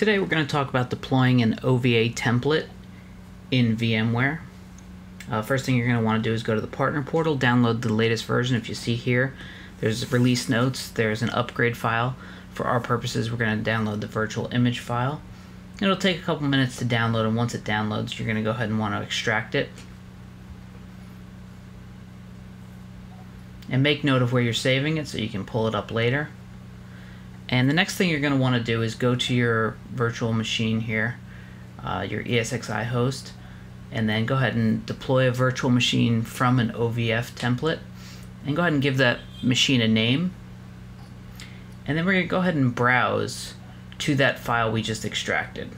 Today we're going to talk about deploying an OVA template in VMware. Uh, first thing you're going to want to do is go to the partner portal, download the latest version. If you see here, there's release notes, there's an upgrade file. For our purposes, we're going to download the virtual image file. It'll take a couple minutes to download, and once it downloads, you're going to go ahead and want to extract it. And make note of where you're saving it so you can pull it up later. And the next thing you're going to want to do is go to your virtual machine here, uh, your ESXi host, and then go ahead and deploy a virtual machine from an OVF template. And go ahead and give that machine a name. And then we're going to go ahead and browse to that file we just extracted.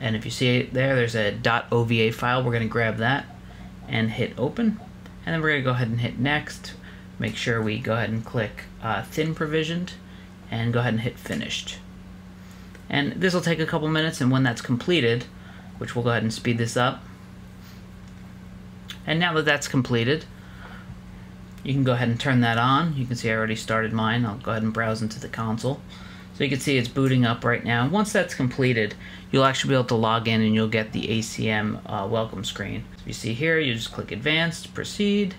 And if you see it there, there's a .ova file. We're going to grab that and hit open. And then we're going to go ahead and hit next make sure we go ahead and click uh, thin provisioned and go ahead and hit finished. And this will take a couple minutes and when that's completed, which we'll go ahead and speed this up. And now that that's completed, you can go ahead and turn that on. You can see I already started mine. I'll go ahead and browse into the console. So you can see it's booting up right now. Once that's completed, you'll actually be able to log in and you'll get the ACM uh, welcome screen. So you see here, you just click advanced, proceed,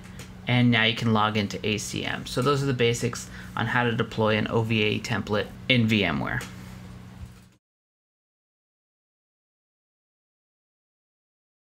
and now you can log into ACM. So those are the basics on how to deploy an OVA template in VMware.